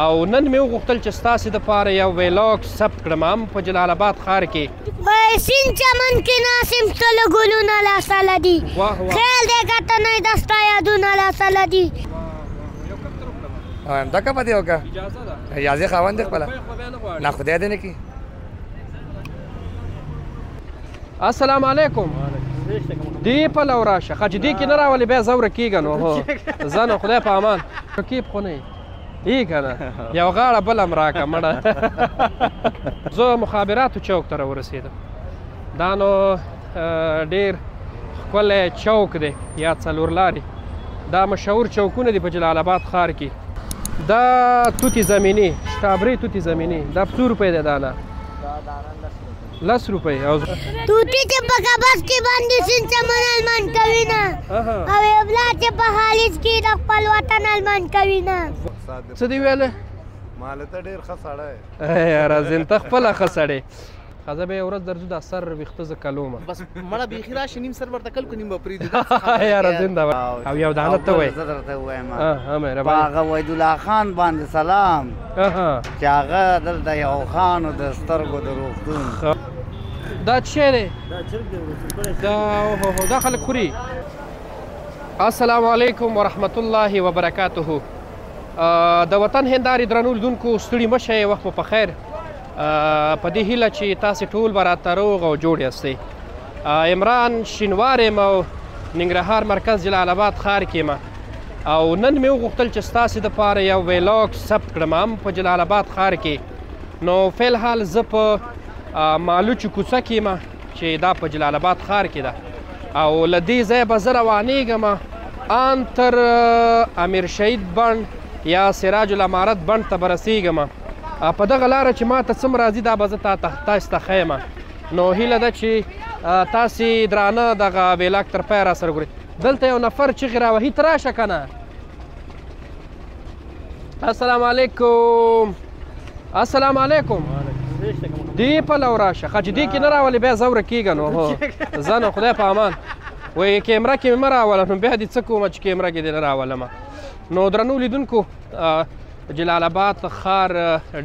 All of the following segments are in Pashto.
او نن مې وغوښتل چې ستاسې لپاره یو ویلاګ ثبت کړم هم په جلال آباد ښار کې په سین چمن کې ناست یم ټول ګلونه لا ساله دي خیال دی که ته نه دا ستا یادونه لا ساله دي همدا که به دې وکړه اجازه خاوند دی خپله نه خدای دې نه کړي السلام علیکم دی په لور راشه خج دی کې نه راولې بیا زور کېږه نو هو ځه نو خدای په امان رقیب خو نه ای کنه یو غاړه بل هم راکه مړه زه مخابراتو چوک ته راورسېدم دا نو ډېر ښکلی چوک دی یا څلورلاري دا مشهور چوکونه دي په جلال آباد ښار کې دا توتي زمینی شتابرې توتي زمینی دا په څو روپۍ دی دانه لس روپۍ او توتی چې په قبض کې باندې سین چمن المن کوي نه او ابلا چې په خالص کې د خپل وطن المن کوي نه څه دی ویلې مال ته ډیر ښه سړی یاره زین ته خپله ښه سړی ښځه به یې ورځ درځو دا سر ویښته زه کلومه مړه بیخی راشي نیم سر ورته کل کو نیم بپری دي یار زنده باد او یو دانه ته وای زه درته وایم ها مهربان هغه وید الله خان باندې سلام اها چې هغه دلته یو خان او د سترګو د روغتون دا څه دی دا چرګ دی دا هو هو دا خلک خوري السلام علیکم ورحمت الله وبرکاته د وطن هنداري درنو لیدونکو ستړي مشه وخت په خیر په دې هیله چې تاسو ټول به راته روغ او جوړ یاستئ عمران شینوار یم او ننګرهار مرکز جلال آباد ښار کې یم او نن مې وغوښتل چې ستاسو دپاره یو ویلاګ ثبت کړم هم په جلال آباد ښار کې نو فعل حال زه په مالوچو کوڅه کې یم چې دا په جلال آباد ښار کې ده او له دې ځایه به زه روانېږم ان تر امیر شهید بڼ یا سراج الامارت بڼ ته به رسېږم په دغه لاره چې ما ته څم راځي دا به زه تا ته تاسو ته ښیم نو هیله ده چې تاسو درانه دغه ویلاګ تر پای را سره ګورئ دلته یو نفر چیغې راوهي ته راشه که نه السلام علیکم السلام علیکم دی په لو راشه خه چې دی کې نه راولې بیا زوره کېږه نو هو زه نو خدای په امان وایي کیمره کې مې مه راوله نو بیا دې څه کوم چې کیمره کې دې نه راولم نو درنو لیدونکو جلال آباد ښار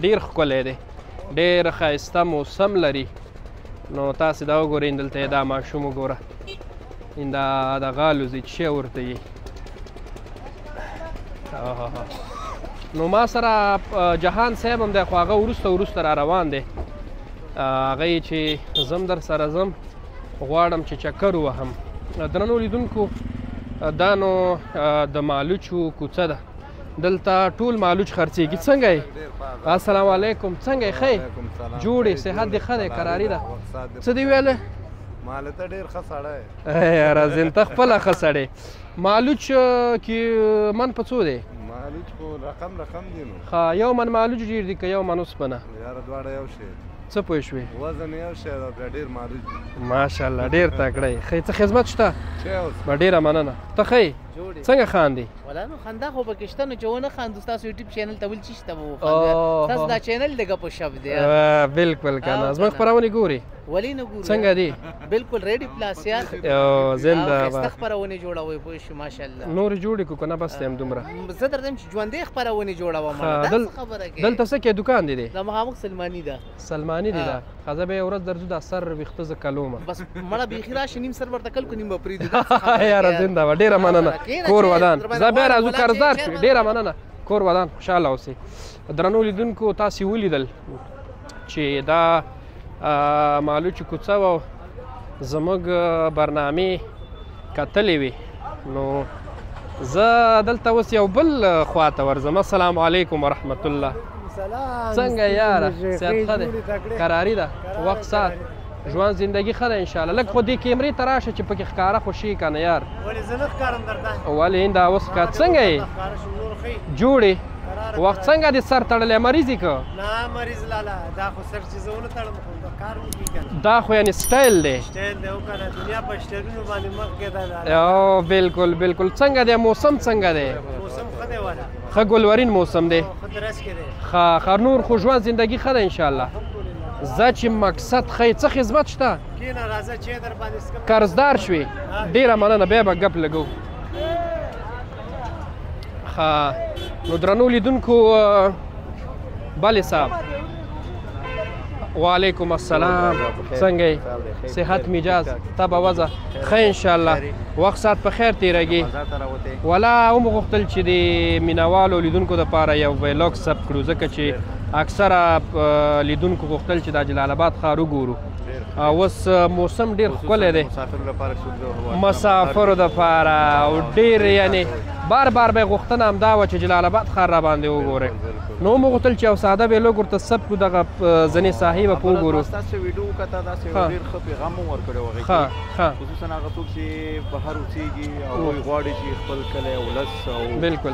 ډیر ښکلی دی ډیر ښایسته موسم لري نو تاسو دا وګورئ دلته دا ماشوم وګوره دا د غالو زی چې ورته یي نو ما سره جهان صاحب هم د خو هغه ورسته ورسته را روان دی هغه چې زم در سره زم غواړم چې چکر وهم درنو لیدونکو دا نو د مالوچو کوڅه ده دلته ټول معلوج خرڅېږي څنګه یې السلام علیکم څنګه یې ښه یې جوړ یې صحت دې ښه دی کراري ده څه دې ویلی ماله ته ډېر ښه سړی یاره زین ته خپله ښه سړی معلوج کې من په څو دی معلوج خو رقم رقم دی نو ښه یو من معلوج ډېر دي که یو من اوسپنه یاره دواړه یو شی څه پوه شوې وزن یو شی ده بیا ډېر معلوج دی ماشاءالله ډېر تکړه یې ښه څه خدمت شته ډېره مننه ته ښه یې څنګه خاندې ولا نو خندا خو پکې شته نو چې ونه خاندو تاسو یوټیوب چینل ته ول چیشته وو خندا تاسو دا چینل دغه په شپ دی بالکل کنه زما خبرونه ګوري ولی نه ګوري څنګه دی بالکل ریډي پلاس یا او زنده باد خبرونه جوړوي په شو ماشاءالله نور جوړ کو کنه بس تم دومره زه درته چې ژوندې خبرونه جوړوم دا خبره کې دلته څه کې دکان دی دا مخامخ سلمانی ده سلماني دی دا خزه به ورځ درځو دا سر ویخته ز کلومه بس مړه بیخی راشي نیم سر ورته کل کو نیم پری دی یار زنده و ډیره مننه کور ودان زبر ازو قرضدار شو ډیره مننه کور ودان خوشاله اوسئ درنو لیدونکو تاسو ولیدل چې دا مالوچ کوڅه و زموږ برنامې کتلې وي نو زه دلته اوس یو بل خواته ورځم السلام علیکم ورحمت الله سلام څنګه یاره صحت ښه دی قراري ده وخت سات ژوند زندگی خره ان شاء الله لکه خو دې کیمرې ته راشه چې پکې ښکارا خوشي کنه یار ولې زه نه ښکارم درته ولې انده اوس کا څنګه یې جوړې وخت څنګه دې سر تړلې مریض کو نه مریض لالا دا خو سر چې زونه تړم دا خو یعنی سټایل دی سټایل دی او کنه دنیا په سټایلونو باندې مخ کې دا او بالکل بالکل څنګه دی موسم څنګه دی موسم خدای والا خه ګلورین موسم دی خدرس کې دی خا خر نور خو ژوند زندگی خره ان شاء الله زه چې مقصد خې څه خدمت شته کینه راځه چې در باندې قرضدار شوي ډیره مننه به به غپ لګو ها نو درنو لیدونکو بله صاحب وعلیکم السلام څنګه صحت مجاز تبه وزه خې ان شاء الله وخت سات په خیر تیرږي ولا هم غختل چې دی مینوالو لیدونکو د پاره یو ویلوګ سب کړو ځکه چې اکثره لیدونکو غختل چې د جلال آباد ښار وګورو اوس موسم ډیر ښکلی دی مسافرو دپاره او ډیر یعنی بار بار به غوښتنه همدا وه چې جلال آباد ښار را باندې وګورئ نو مو غوښتل چې یو ساده به لوګ ورته ثبت کړو دغه ځنې ساحې به په وګورو ستاسو ویډیو وکته داسې یو ډېر ښه پیغام مو ورکړی وغې کې خصوصا هغه څوک چې بهر اوسېږي او غواړي چې خپل کلی ولس او بلکل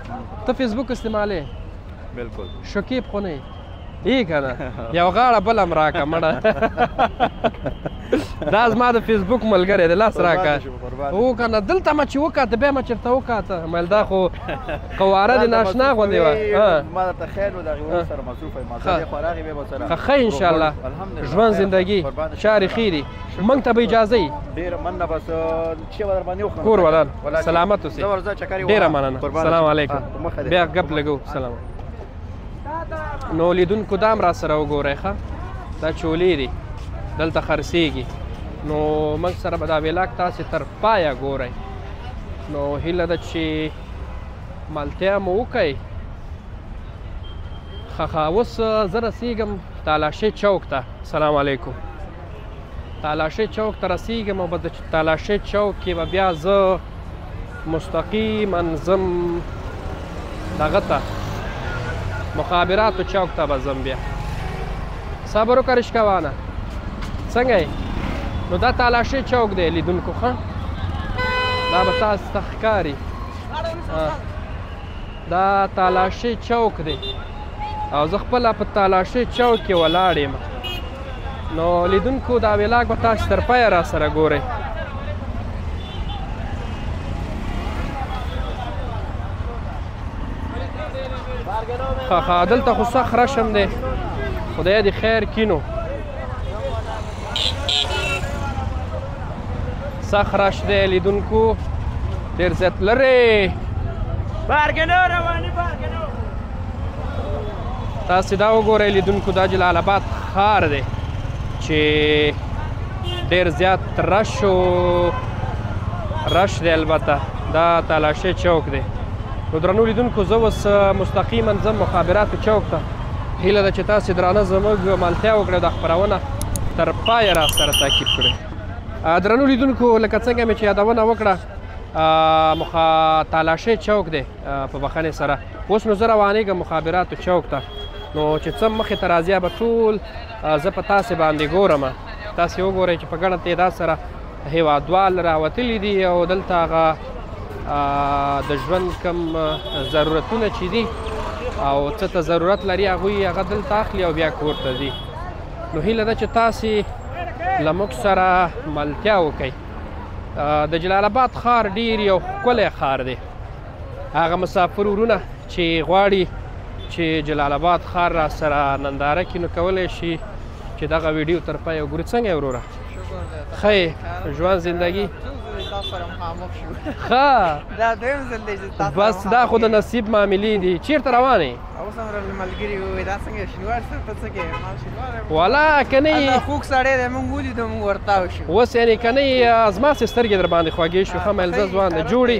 ته فیسبوک استعمالې بالکل شکیب خو نه ای کنه یو غاړه بل هم راکه مړه دا زما د فیسبوک ملګری دی لاس راکه او کنه دلته ما چې وکاته بیا ما چرته وکاته مل دا خو قواره د ناشنا غوندې و ما ته خیر و دا غو سره مصروف ما سره خو راغی به سره خه ان شاء الله ژوند زندگی چاري خیری مونږ ته به اجازه ډیر مننه بس کور ولر سلامت اوسې ډیره مننه سلام علیکم بیا غپ لګو سلام نو لیدونکو دام را سره وګورئ ښه دا چولې دي دلته خرڅېږي نو موږ سره به دا ویلاک تاسې تر پایه ګورئ نو هیله ده چې ملتیا مو وکړئ خخا اوس زه رسېږم تالاشې چوک ته سلام علیکم تالاشې چوک ته رسیږم او بس د تالاشې چوک کې به بیا زه مستقیما ځم دغه ته مخابراتو چوک ته به ځم بیا صبر وکړه رشکه وانه څنګه یې نو دا تالاشې چوک دی لیدونکو ښه دا به تاسو ته ښکاري دا تالاشي چوک دی او زه خپله په تالاشي چوک کې ولاړ یم نو لیدونکو دا ویلاګ به تاسو تر پایه را سره ګورئ خخا دلته خو سخ رشم دی خدای دې خیر کینو سخت رش دی لیدونکو ډېر زیات لرې بارګنو رواني بارګنو تاسو دا وګورئ لیدونکو دا جلال آباد ښار دی چې ډېر زیات رش او رش دی البته دا تالاشې چوک دی نو درنو لیدونکو زه اوس مستقیما ځم مخابراتو چوک ته هیله ده چې تاسې درانه زموږ ملتیا وکړئ او دا خپرونه تر پایه راسره تعقیب کړئ. درنو لیدونکو لکه څنګه مې چې یادونه وکړه مخا تالاشې چوک دی په بخښنې سره اوس نو زه روانېږم مخابراتو چوک ته نو چې څه مخې ته راځي به ټول زه په تاسې باندې ګورم تاسې وګورئ چې په ګڼه تعداد سره هېوادوال راوتلي دي او دلته هغه د ژوند کوم ضرورتونه چې دي او څه ته ضرورت لري هغوی هغه دلته اخلي او بیا کور ته ځي نو هیله ده چې تاسو له موږ سره ملتیا وکړئ د جلال آباد ښار ډیر یو ښکلی ښار دی هغه مسافر ورونه چې غواړي چې جلال آباد ښار را سره ننداره کړي نو کولی شي چې دغه ویډیو تر پای وګوري څنګه یې وروره شکر دی ښه یې ژوند زندګي تاسو سره مخامخ شو ښه دا دویم ځل دی چې تاسو بس دا خو د نصیب معاملې دي چیرته روان یې اوس هم راغلی ملګري ووی دا څنګه شینوار سره ته څه کوې ما شینوار ولا که نه یې خوږ سړی دی موږ ولیدو موږ ورتاو شو اوس یعنې که نه یې زما څه سترګې در باندې خوږې شو ښه ملزه ځوان دی جوړي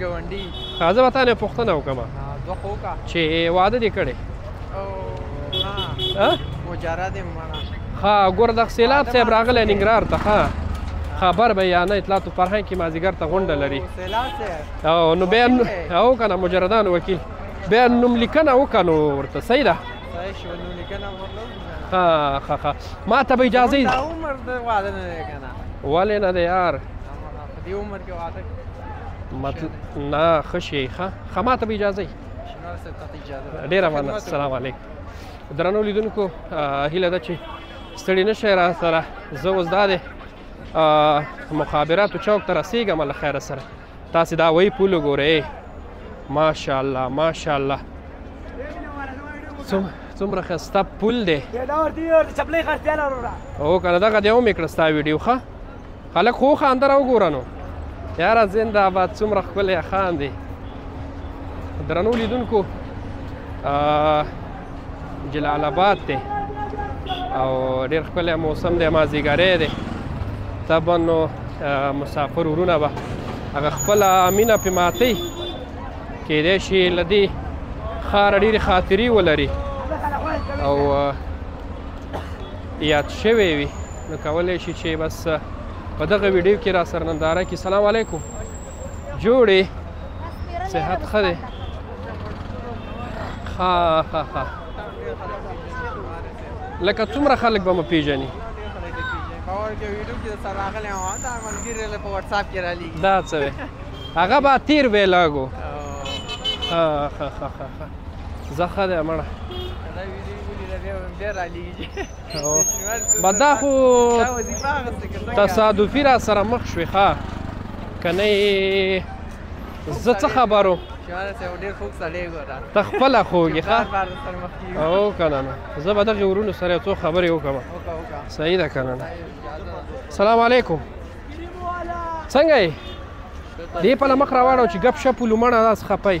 ګاونډي خازه وتا نه پښتنه وکما دوه خوکا چې واده دې کړي او ها مجاره دې مانا ها ګور د سیلاب صاحب راغله ننګرهار ته ها خبر به یا نه اطلاعات او فرهنګ کې مازیګر ته غونډه لري او نو بیا او کنه مجردان وکیل بیا نوم لیکنه وکنو ورته صحیح ده ها ها ها ما ته به اجازه عمر د واده نه کنه ولې نه دی یار په دې عمر کې واده مطلب نه ښه شي ښه ښه ماته به اجازه وي ډېره مننه السلام علیکم درنو لیدونکو هیله ده چې ستړي نه شئ را سره زه اوس دا دی مخابراتو چوک ته رسېږم له خیره سره تاسې دا وایي پول وګورئ ماشاءالله ماشاءالله څومره څومره خسته پول دی او کنه دغه دی هم کړه ستا ویډیو ښه هلک خو خانده را وګوره نو یاره زنده آباد څومره ښکلی اخان دی درنو لیدونکو جلال آباد دی او ډیر ښکلی موسم دی مازیګری دی طبعا نو مسافر ورونه به هغه خپله مینه پې ماتوي کیدای شي له دې ښاره ډېرې خاطرې ولري او یاد شوی وي نو کولای شي چې بس په دغه ویډیو کې را سره ننداره کړي سلام علیکم جوړې صحت ښه دی ها ها ها لکه څومره خلک به مو پیژني باور کې ویډیو کې سره راغلی وم دا ملګری له په واتس اپ کې را لیږي دا څه هغه به تیر ویلاګو ها ها ها زه ښه دی مړه بدا خو تصادفي را سره مخ شوې ښه که نه زه څه خبرو ته خپله خوږې ښه او که نه نه زه به دغې ورونو سره یو څو خبرې وکړم صحیح ده که نه نه سلام علیکم څنګه یې دې پله مخ راواړو چې ګپ شپ ولومړه داس خپه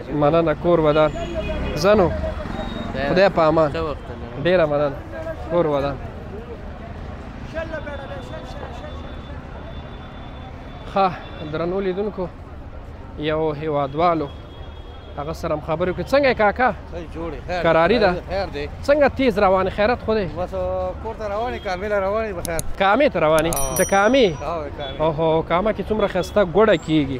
مننه کور ودان زنو خدای په امان ډیره مننه کور ودان ښه درنو لیدونکو یو هیوادوالو هغه سره خبرې وکړي څنګه کاکا جوړې قراری ده خیر دی څنګه تیز روان خیرت خو دی بس کور ته روانې کامې له روانې بخیر کامې ته روانې د کامې او هو کامه کې څومره خسته ګوډه کیږي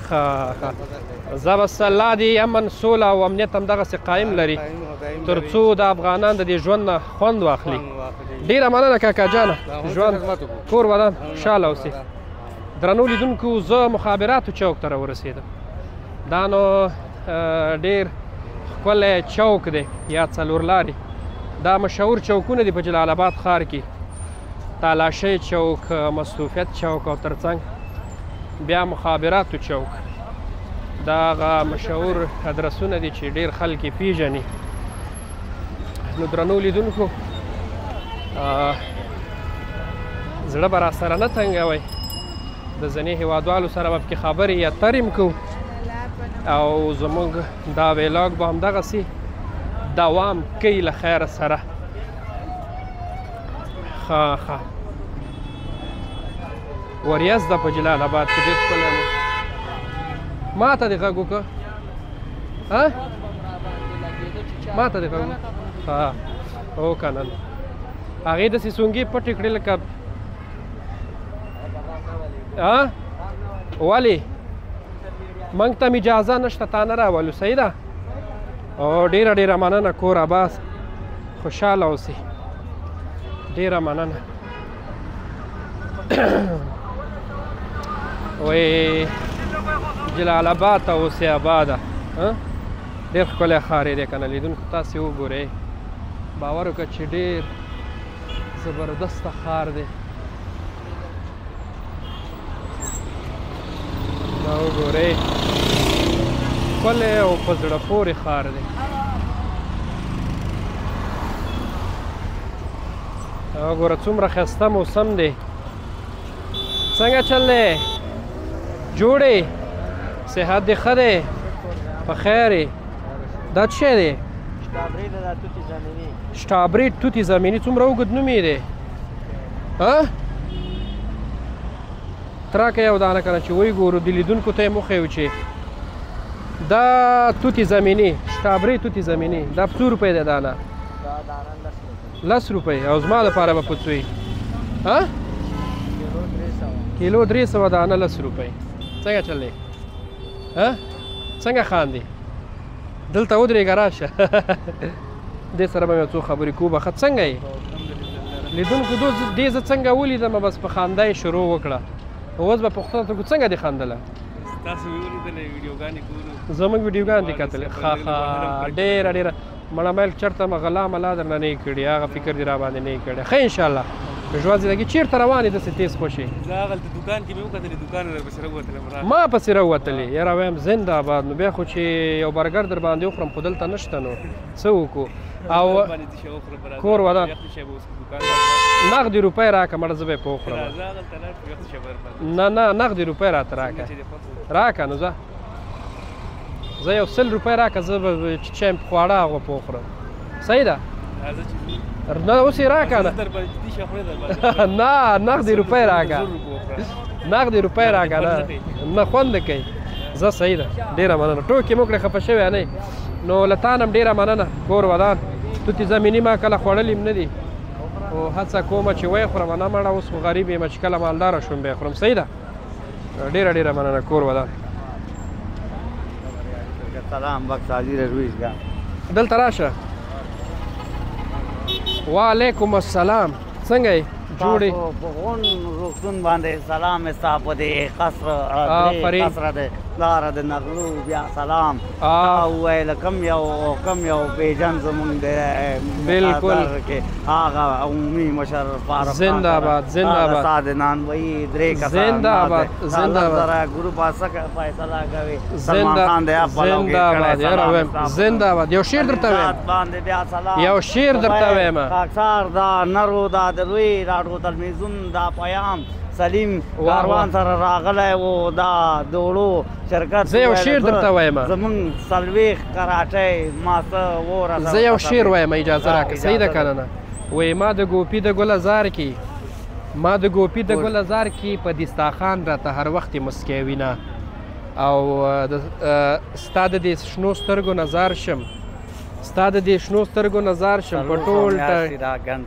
ښه ښه زبس الله دې امن سوله او امنیت همدغسې قایم لري تر څو د افغانان د دې ژوند نه خوند واخلي ډیره مننه کاکا جانه ژوند کور ودان خوشحاله اوسې درنو لیدونکو زه مخابراتو چوک ته راورسېدم دا نو ډیر ښکلی چوک دی یا څلور لارې دا مشهور چوکونه دي په جلال آباد ښار کې تالاشۍ چوک، مصروفیت چوک او ترڅنګ بیا مخابراتو چوک دا هغه مشهور ادرسونه دي چې ډیر خلک یې پیژني. نو درنو لیدونکو زړه به راسره نه تنګوئ، د ځینې هیوادوالو سره به پکې خبرې یا تریم کوو او زموږ دا ویلاګ به همدغسې دوام کوي له خیره سره. ښه ښه وریاس د په جلال آباد کې ډېر ښکلی مو ما ته دې غږ وکړه ما ته دې غږ ها او که نه هغې داسې سونګې پټې کړې لکه ولې موږ ته هم اجازه نشته تا نه راولو صحیح ده او ډیره ډیره مننه کور آباد خوشاله اوسې ډیره مننه وای جلال آباد ته اوسې آباده ډیر ښکلی ښار دی که نه لیدونکو تاسې وګورئ باور وکړه چې ډیر زبردست ښار دی دا وګورئ ښکلی او په زړه پورې ښار دی دا وګوره څومره ښایسته موسم دی څنګه چل دی جوړې صحت دې ښه دی په خیر یې دا څه شی دی شټابري توتي زمیني څومره اوږد نوم یې دی ها تراکه یو دانه کنه چې وای ګورو د لیدونکو ته مخه یو چې دا توتی زمینی شتابری توتی زمینی دا په روپې ده دانه دا دانه لس روپې او زما لپاره به پڅوي ها کیلو 300 دانه لس روپې څنګه چلې ها څنګه خان دی دلته ودرېږه راشه دې سره به مې څو خبرې کوو بخه څنګه یې لیدونکو دو دې زه څنګه ولیدم بس په خندا یې شروع وکړه اوس به پوښتنه ترکو څنګه دې خندله تاسو ولیدلې ویډیوګانې کولو زموږ ویډیوګان دې کتلې ښه ښه ډېره ډېره مړه مایل چېرته مه غلا ملا درنه نه یې کړي هغه فکر دې را باندې نه یې کړی ښه انشاءالله ژوند زندګي چیرته روان دي داسې تیز خوشې زه هغلته دوکان کې مې وکتلې دوکان در پسې راووتلم ما پسې راووتلې یاره وایم زنده آباد نو بیا خو چې یو برګر در باندې وخورم خو دلته نشته نو څه وکړو او کور ودان نغدي روپۍ راکه مړه زه به په وخورم نه نه نغدي روپۍ راته راکه راکه نو زه زه یو سل روپۍ راکه زه به چې چایم په خواړه هغه په وخورم صحیح ده نه اوس یې راکه نه نغدي روپۍ راکه نغدي روپۍ راکه نه خوند کوي زه صحیح ده ډیره مننه ټوکې مو کړې خفه شوی نه نو له تا نه هم ډیره مننه کور ودان توتي زمیني ما کله خوړلي هم نه دي او هڅه کوم چې ویې خورم نه مړه اوس خو غریب یم چې کله مالداره شوم بیا خورم صحیح ده ډیره ډیره مننه کور ودان سلام وخت حاضر رویز ګان دلته راشه وعلیکم السلام څنګه یې جوړې تاسو په غون روغتون باندې سلام استا په دې قصر درې قصر دې لار دې نغلو بیا سلام تا ویل کم یو او کم یو پیجن زمونږ دې بالکل کې هغه عمومي مشر فاروق زنده باد زنده باد استاد نان وی درې کسان زنده باد زنده باد زرا ګروپ اسک فیصله کوي سلمان خان دې اپ زنده باد یاره زنده باد یو شعر درته وایم یو شعر درته وایم. خاکسار دا نرو دا د لوی راډو تلمیزون دا پیام سلیم کاروان سره راغلی وو دا دوړو شرکت زه یو شعر درته وایم. زمون څلویښت کراچۍ ما څه وو رسوه زه یو شعر وایم اجازه راکه صحیح ده کنه نه وای ما د ګوپی د ګل زار کی ما د ګوپی د ګل زار کی په دستاخان راته هر وخت مسکی وینه او ستا د دې شنو سترګو نظار شم. ستا د دې شنو سترګو نه ځار شم په ټول ټا دا ګند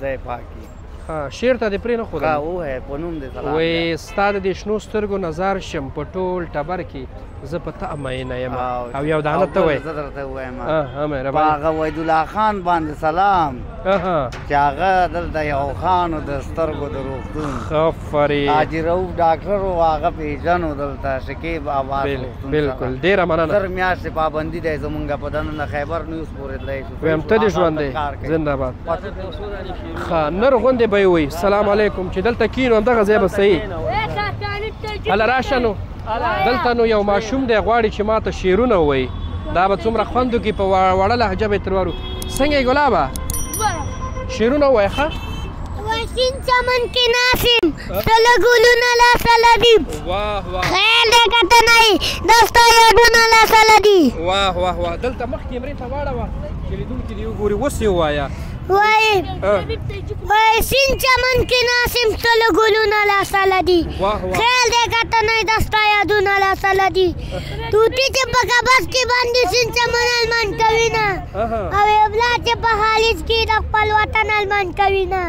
ځای پاکي ها شعر ته دې پرې نه خورم او هه په نوم دې سلام وې ستا د دې شنو سترګو نه ځار شم په ټول ټبر کې زه په تا مینه یم او یو دانه ته وې زه درته وایم ها مې ربا هغه وید الله خان باندې سلام اها چې هغه دلته یو خان د سترګو د روغتون خفرې تاجرو ډاکټر او هغه پیژنو دلته شکیب آواز بالکل ډیره مننه زر میاشتې پابندي دی زمونږ په دننه خیبر نیوز پورې تلای شو ویم ته دې ژوند دی زنده باد ښه نر غوندې به وي سلام علیکم چې دلته کینو همدغه ځای به صحیح هله راشه نو دلته نو یو ماشوم دی غواړي چې ماته شعرونه ووایي دا به څومره خوند وکړي په وړه لهجه به یې ترې وارو څنګه یې ګلابه شعرونه ووایه ښه وسین چمن کې ناسین سل ګلونه لا سل دي واه واه خیر دې کته نه دا ستا یادونه لا سل دي واه واه واه دلته مخ کیمرې ته واړوه چې لیدونکي دې وګوري اوس یې ووایه وای وای سین چمن کې ناسم سل ګلونه لا سل دي خیر دې کته نه دا ستا یادونه لا سل دي توتی چې په کبس کې باندې سین چمن المان کوي نه او ابلا چې په حالت کې د خپل وطن المان کوي نه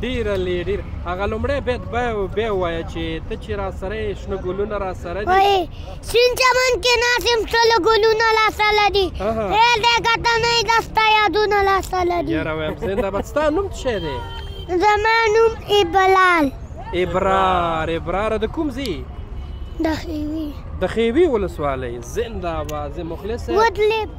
ډیره لې ډیر هغه لومړی بیت به به وایه چې ته چې را سره یې شنه ګلونه را سره دي وایي سپین چمن کې ناست یم ټوله ګلونه لا سره دي هې دې ګټه نه یې دا ستا یادونه لا سره دي یاره وایم زنده باد ستا نوم څه شی دی زما نوم ابلال ابرار ابرار د کوم ځای د خیوي د خیوي ولسوالۍ زنده باد زه مخلص ودلې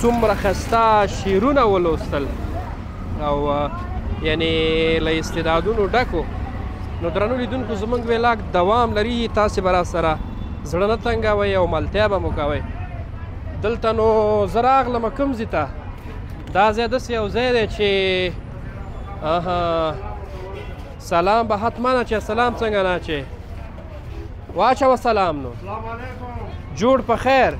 څومره خسته شعرونه ولوستل او یعنی له استعدادونو ډکو نو درنو لیدونکو زمونږ ویلاګ دوام لري تاسو به را سره زړه نه تنګوئ او ملتیا به مو کوئ دلته نو زه راغلم کوم ځای ته دا ځای داسې یو ځای دی چې سلام به حتما نه چې سلام څنګه نه چې واچوه سلام نو سلام علیکم جوړ په خیر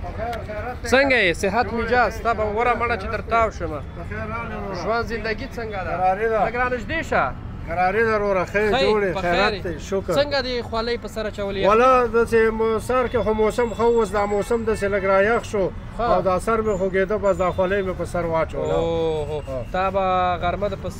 څنګه یې صحت مجاز تا به وره مړه چې درتاو شم ژوند زندگی څنګه ده لګرا نږدې شه قرارې ضروره خیر جوړې خیرات ته شکر څنګه دی خولې په سره چولې ولا د سه سر کې خو موسم خو وس دا موسم د سه لګرا یخ شو او دا سر مې خوګېده بس دا خولې مې په سر واچوله او تا به غرمه د پس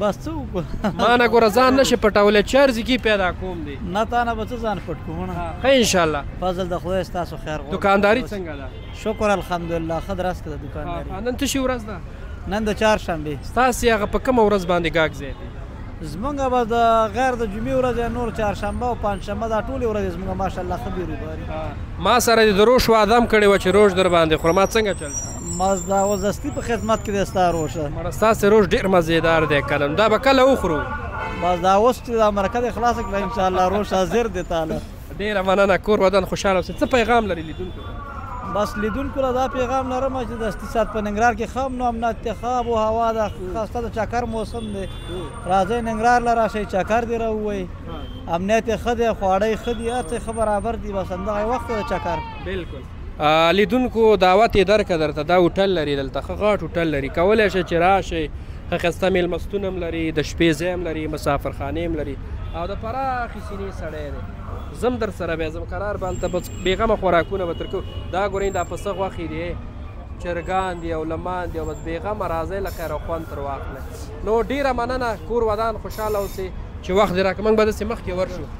بس څه وکړو ما نه ګوره ځان نشي پټولی چې هر ځای کې پیدا کوم دی نه تا نه به څه ځان پټ کوم نه ښه انشاءالله فضل د خدای ستاسو خیر غواړم دکانداري څنګه ده شکر الحمدلله ښه درس کړه دکانداري نن څه شي ورځ ده نن د چهار شنبه ستاسو هغه په کومه ورځ باندې ګاګ زیات دی زمونږ به د غیر د جمعې ورځ نور چهارشنبه او پنجشنبه دا ټولې ورځې زمونږ ماشاءالله ښه بیروباري ما سره د روش وعده هم کړې وه چې روش در باندې خورم ما څنګه چل مزدا او زستی په خدمت کې دی ستا روشه مړه ستاسې روش ډېر مزېدار دی که نه دا به کله وخورو بس دا اوس چې دا مرکه دې خلاصه کړه انشاءالله روش حاضر دی تاله ډېره مننه کور ودان خوشحاله اوسې څه پیغام لري لیدونکو ته بس لیدونکو له دا پیغام لرم چې د اقتصاد په ننګرهار کې خام نو امنا انتخاب او هوا ده خاصه د چکر موسم دی راځي ننګرهار لرا شي چکر دی راوي امنیت خدي خواړی خدي هر څه خبر برابر دي بس همدغه وخت د چکر بالکل لیدونکو دعوت یې درکه درته دا هوټل لري دلته ښه غاټ هوټل لري کولای شئ چې راشئ ښه خسته میلمستون هم لري د شپې ځای هم لري مسافرخانه هم لري او د پراخې سینې سړی دی زم در سره بیا زم قرار به هلته بس بېغمه خوراکونه به ترکو دا ګورئ دا پسه غوښې دی چرګان دی او لمان دی او بس بېغمه راځئ له خیره خوند تر واخلئ نو ډېره مننه کور ودان خوشحاله اوسئ چې وخت دې راکړ موږ به داسې مخکې ورشو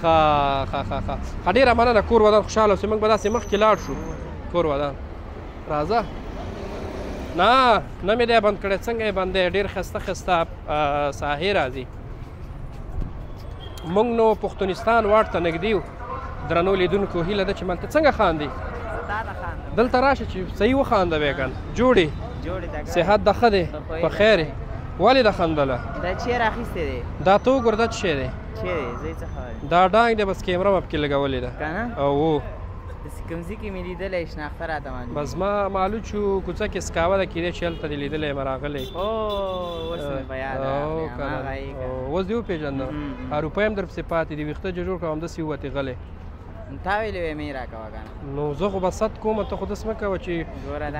ښه ښه ښه ښه ښه ډېره مننه کور ودان خوشحاله اوسې موږ به داسې مخکې لاړ شو کور ودان راځه نه نه مې دی بند کړی څنګه یې بند دی ډېر ښایسته ښایسته ساحې راځي موږ نو پښتونستان واټ ته نږدې یو درنو لیدونکو هیله ده چې ملته څنګه خاندي دلته راشه چې صحیح وخانده بیا کنه جوړې صحت د ښه دی په خیر ولې د خندله دا چی راخیسته دی دا تو ګور دا چی دی چی دی زه څه خبر دا ډانګ دی بس کیمره مپ کې لګولې ده کنه او وو د سکمزي کې مې لیدلې شناخته راته معلوم بس ما معلوم شو کوڅه کې سکاوه د کېدې چې هلته دې لیدلې مې راغلی او اوس مې په یاد راغلی هماغه یې اوس دې وپېژنده روپۍ هم درپسې پاتې دي ویښته چې جوړ کړه همداسې ووتې غلی تا ویلې وې مې راکوه که نه نو زه خو به ست کوم ته خو داسې مه کوه چې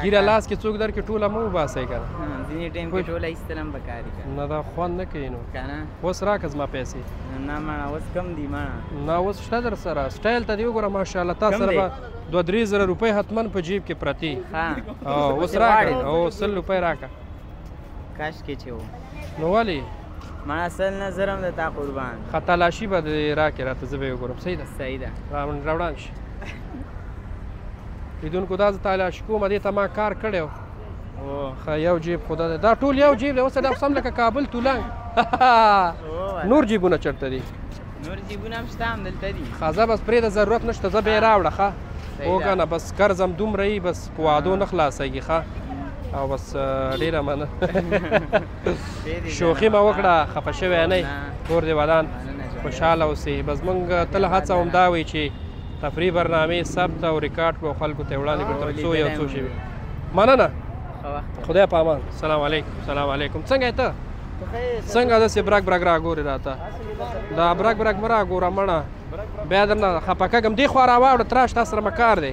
ګیره لاس کې څوک درکړي ټوله مه وباسئ که نه ځینې ټایم کې ټوله ایستل هم پکار دي که نه دا خوند نه کوي نو که نه اوس راکړه زما پیسې نه ماړه اوس کم دي ماړه نه اوس شته در سره سټایل ته دې وګوره ماشاءالله تا سره به دوه درې زره روپۍ حتما په جیب کې پرتې او اوس راکړه او سل روپۍ راکړه کاش کې چې وو نو ولې ما اصل نظرم د تا قربان خطالاشي به دې راکې راته زه به یې وګورم صحیح ده صحیح ده راوړان شي لیدونکو دا زه تالاشي کوم دې ته ما کار کړی و خو یو جیب خدا ده دا ټول یو جیب دی اوس دا سم لکه کابل تولنګ نور جیبونه چرته دي نور جیبونه هم شته همدلته دي ښه زه بس پرېږده ضرورت نشته زه به یې راوړه ښه هو که نه بس قرض هم دومره یي بس په وعدو نه خلاصېږي ښه او بس ډیره مننه شوخي ما وکړه خفه شوی نه کور دې ودان خوشاله اوسې بس مونږ تل هڅه همدا وي چې تفریح برنامې ثبت او ریکارډ کړو خلکو ته وړاندې کړو تر څو یو څو شي مننه خدای په امان سلام علیکم سلام علیکم څنګه ته څنګه د سی برګ برګ را ګوري راته دا برګ برګ مرا ګوره مړه بیا درنه خپکه ګم دی خو را واړه تراش تاسو سره مکار دی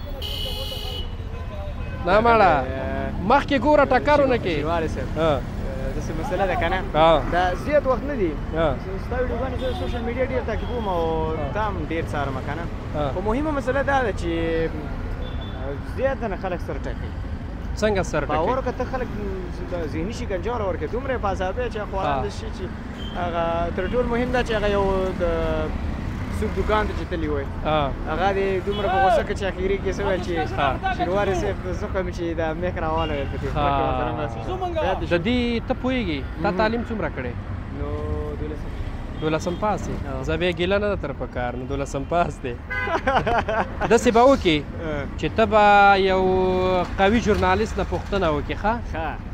نه مړه مخکې ګوره ټکرونه کې شیوارې صاحب ها داسې مسله ده که نه ها دا زیات وخت نه دي ها ستا ویډیوګانې زه سوشل میډیا ډېر تعقیبوم او تا هم ډېر څارم که نه ها. خو مهمه مسله دا ده چې زیات نه خلک سر ټکوي څنګه سر باور ټکوي که ته خلک ذهني شکنجه ورکړې دومره یې په عذابې چې ها. خواران داسې شي چې هغه تر ټول مهم دا چې هغه یو د سوپ دکان ته چې تللی وای هغه دې دومره په غوسه کې چې اخیری کې څه ویل چې شینواري صاحب زه کوم چې دا میک راواله ویل پکې د دې ته پوهېږي تا تعلیم څومره کړی نو دولسم دولسم پاس دی زه بیا ګیله نه تر په کار نو دولسم پاس دی داسې به وکړي چې ته به یو قوي ژورنالیست نه پوښتنه وکړي ښه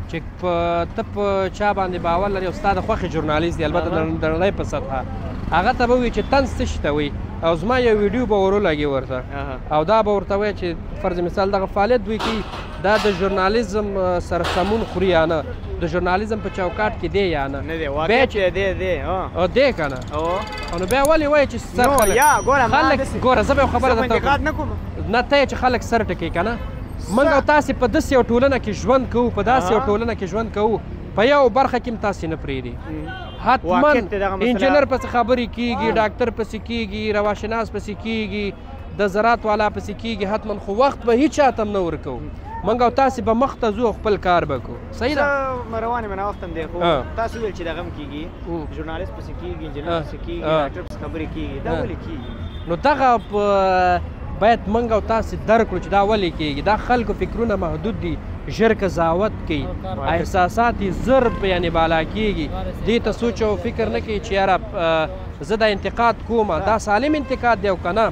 چې په ته په چا باندې باور لري او ستا د خوښې ژورنالیست دی البته د نړۍ په سطحه هغه ته به وایي چې طنز څه شي ته وایي او زما یو ویډیو به ورولګي ورته او دا به ورته وایي چې فرض مثال دغه فعالیت دوی کوي دا د ژورنالیزم سره سمون خوري یا نه د ژورنالیزم په چوکاټ کې دی یا نه نه دی واقعي چې دی دی او دی که نه نو بیا ولې وایي چې سر خلک ګوره زه به یو خبره درته نه ته چې خلک سر ټکوي که نه موږ او تاسې په داسې یو ټولنه کې ژوند کوو په داسې یو ټولنه کې ژوند کوو په یو برخه کې تاسې نه پریدي حتما انجنیر پس خبرې کیږي ډاکټر پس کیږي رواشناس پس کیږي د زراعت والا پس کیږي حتما خو وخت به هیڅ چاته نه ورکو منګ او تاسې به مخ ته ځو خپل کار به کو صحیح ده زه روان یم ناوخته هم دی خو تاسو ویل چې دغه هم کېږي ژورنالیست پسې کېږي انجینر پسې کېږي ډاکټر پسې خبرې کېږي دا ولې کېږي نو دغه باید موږ او تاسو درک کړو چې دا ولې کېږي دا خلکو فکرونه محدود دي ژر قضاوت کوي احساسات یې زر یعنې بالا کېږي دې ته سوچ او فکر نه کوي چې یاره زه دا انتقاد کوم دا سالم انتقاد دی او که نه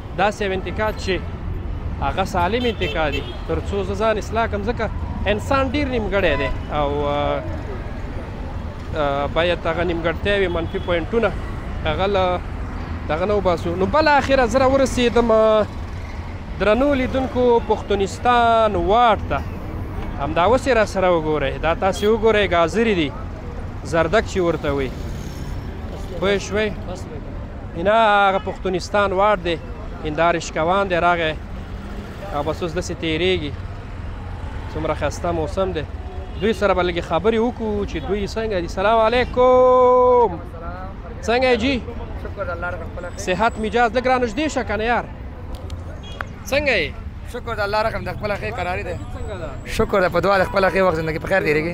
داسې یو انتقاد چې هغه سالم انتقاد وي تر څو زه ځان اصلاح کړم ځکه انسان ډېر نیمګړی دی او باید هغه نیمګړتیاوې منفي پوینټونه هغه له دغه نه وباسو نو بل اخره زه راورسېدم درنو لیدونکو پښتونستان واټ ته همدا اوس یې راسره وګورئ دا تاسې وګورئ ګازرې دي زردک چې ورته وایي پوه شوئ اینا هغه پښتونستان واټ دی هنداره شکوان دی راغی او بس اوس داسې تېرېږي څومره ښایسته موسم دی دوی سره به لږې خبرې وکړو چې دوی څنګه دي سلام علیکم څنګه یې جي صحت مجاز لږ را نږدې شه که نه یار څنګه یې شکر د الله رحم د خپل خې قراری ده شکر په دعا د خپل خې وخت زندگی په خیر تیریږي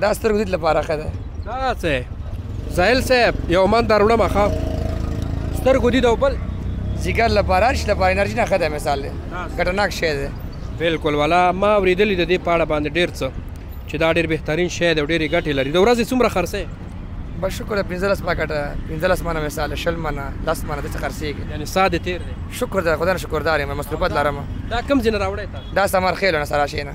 دا سترګو دید لپاره ښه ده. دغه څه زاهل صاحب یو من در وړم ښه سترګو دید او بل ځیګر لپاره هر شي لپاره انرژي نه ښه دی مثال دی ګټناک شی دی. بلکل ولا ما اوریدلی د دې په اړه باندې ډیر څه چې دا ډیر بهترین شی دی او ډیرې ګټې لري. د ورځې څومره خرڅوې؟ بس شکر ده پنځلس پاکټه پنځلس منه مثال شل منه لس منه داسې خرڅېږي. یعنې ساه دې تیر دی. شکر ده خدای نه شکردار یم مصروفت لرم. دا کوم ځای نه راوړی تا؟ دا ثمر خیل نه سراشې نه.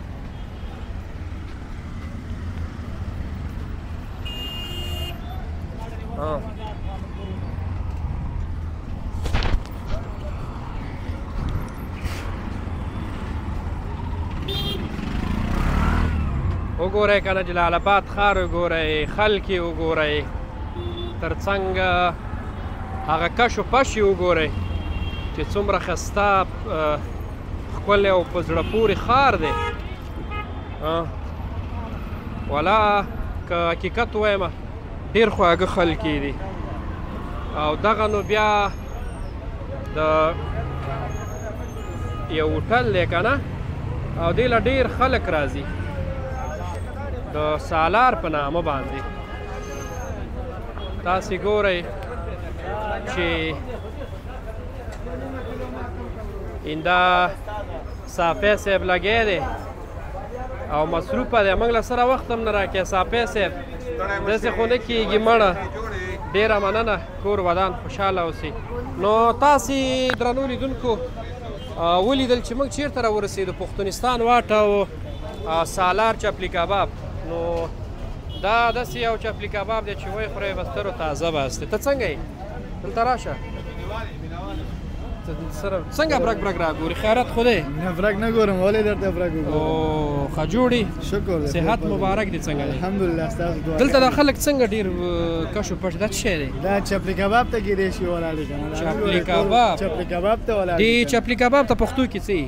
وګورئ کنه جلال آباد ښار وګورئ خلک یې وګورئ ترڅنګ هغه کش و پش یې وګورئ چې څومره ښسته ښکلی او په زړه پورې ښار دی ولا که حقیقت وایم ډېر خواږه خلک یې دي او دغه نو بیا د یو هوټل دی که نه او دې له ډېر خلک راځي د سالار په نامه باندې تاسې ګورئ چې ایندا صافی صاحب لګی دی او مصروف دی موږ له سره وخت هم نه راکې صافی صاحب داسې خو نه کېږي مړه ډېره مننه کور ودان خوشحاله اوسئ نو تاسې درنو لیدونکو ولیدل چې موږ چیرته را ورسېدو پښتونستان واټ او سالار چپلی کباب نو دا داسې یو چپلی کباب دی چې وایي خورئ بس تر تازه به هستې ته څنګه یې دلته راشه سره څنګه برګ برګ را ګوري خیرت خو دی نه برګ نه ګورم ولې درته برګ ګورم او خجوړي شکر دی صحت مبارک دی څنګه دی الحمدلله تاسو دوه دلته د خلک څنګه ډیر کشو پښ د څه دی دا چپلی کباب ته ګیری شي ولاړ دي چپلی کباب چپلی کباب ته ولاړ دي چپلی کباب ته پښتو کې څه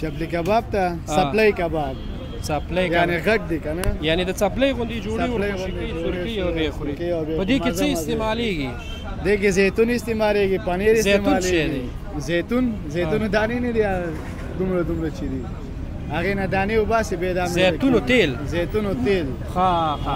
چپلی کباب ته سپلای کباب څپلۍ یعنی غږ دی کنه یعنی د څپلۍ غوندې جوړي ورکوشي کوي سورکي او به خوري په دې کې څه استعمالېږي دې کې زیتون استعمالېږي پنیر استعمالېږي زیتون زیتون دانې نه دی دومره دومره چي دي هغه نه دانې وباسي به دا زیتون او تیل زیتون او تیل ها ها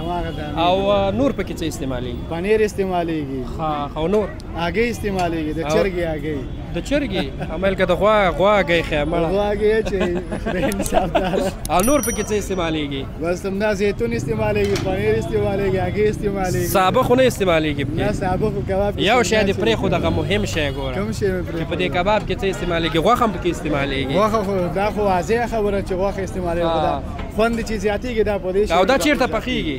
او نور پکې څه استعمالېږي پنیر استعمالېږي ها او نور هګۍ استعمالېږي د چرګې هګۍ د چرګې عمل که د غوا غوا هګۍ ښه مړه غوا هګۍ چې خدای انصاف داره او نور پکې څه استعمالېږي بس همدا زیتون استعمالېږي پنیر استعمالېږي هګۍ استعمالېږي سابه خو نه استعمالېږي پکې نه سابه خو کباب کې یو شی دې پرېښود هغه مهم شی ګوره کوم شی مې پرېښود چې په دې کباب کې څه استعمالېږي غوښه هم پکې استعمالېږي غوښه خو دا خو واضح خبره چې غوښه استعمالېږي خو دا خوند چې زیاتېږي دا په دې شي او دا چېرته پخېږي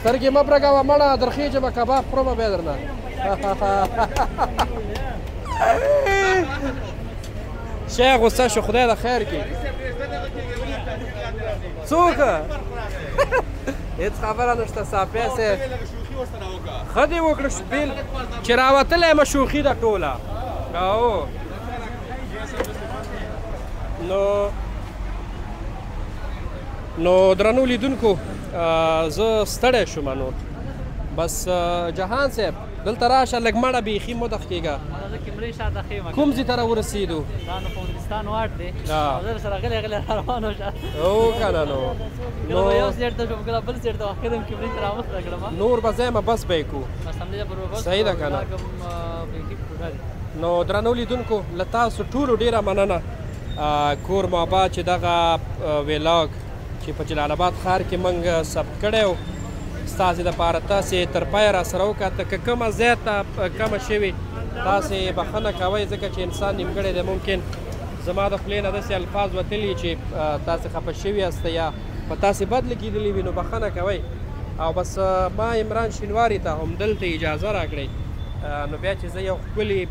سترګې مه برګوه مړه درخېژې به کباب خورم بیا درنه شیخ غوسه شو خدای د خیر کې څوک هیڅ خبره نشته صافی سه خدي وکړه شبیل چې راوتلې ما شوخي د ټوله او نو نو درنو لیدونکو زه ستړی شوم نور بس جهان صاحب دلته راشه لږ مړه بیخي مو دخ کېږه کوم ځي ته راورسېدو او که نه نو نور به ځای مه بس به یې کو صحیح ده که نه نو درنو لیدونکو له تاسو ټولو ډېره مننه کور مابا چې دغه ویلاګ چی په جلال اباد ښار کی مونږ ثبت کړی او ستاسی لپاره تاسی تر پایه راسره وکاته که کومه زیاته کمه شوی تاسی بخنه کوی ځکه چی انسان نیمګړی دی ممکن زما د خلی نه داسی الفاظ وتلی چی تاسی خفه شوی یاست یا په تاسی بد لګیدلی وی نو بخنه کوی او بس ما عمران شینواری ته همدلته اجازه راکړی نو بیا چی زه یو ښکلی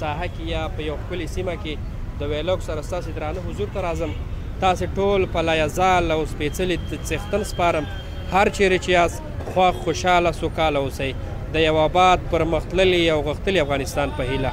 ساحه کی یا په یو ښکلی سیمه کی د ویلوګ سره ستاسی درانه حضور ته راځم تاسې ټول په لایه زال او سپېڅلي څښتن سپارم، هر چېرې چې یاست، خوښ، خوشاله، سوکاله اوسئ. د یو اباد، پرمختللي او غښتلي افغانستان په هیله.